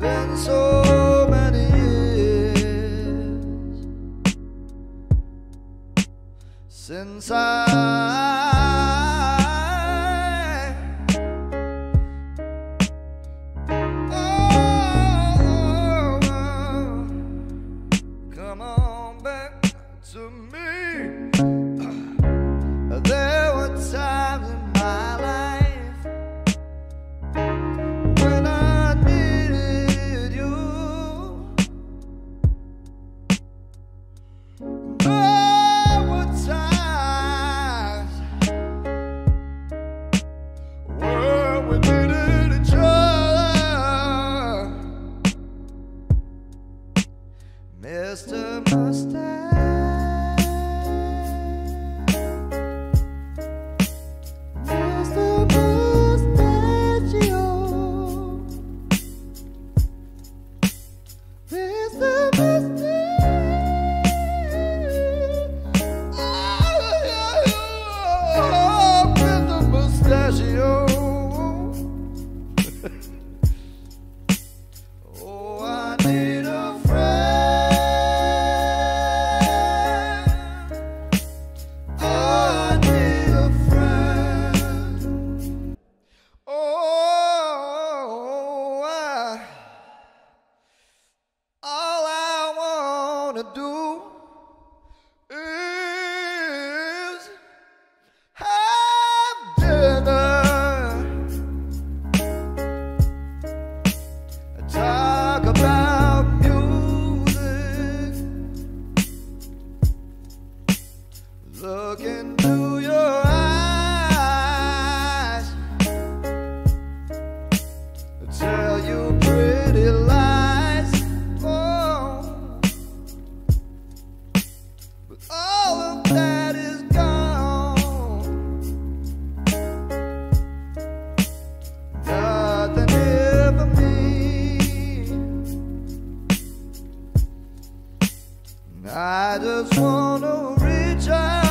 been so many years since I. Look into your eyes. Tell you pretty lies. Oh. But all of that is gone. Nothing here for me. I just wanna reach out.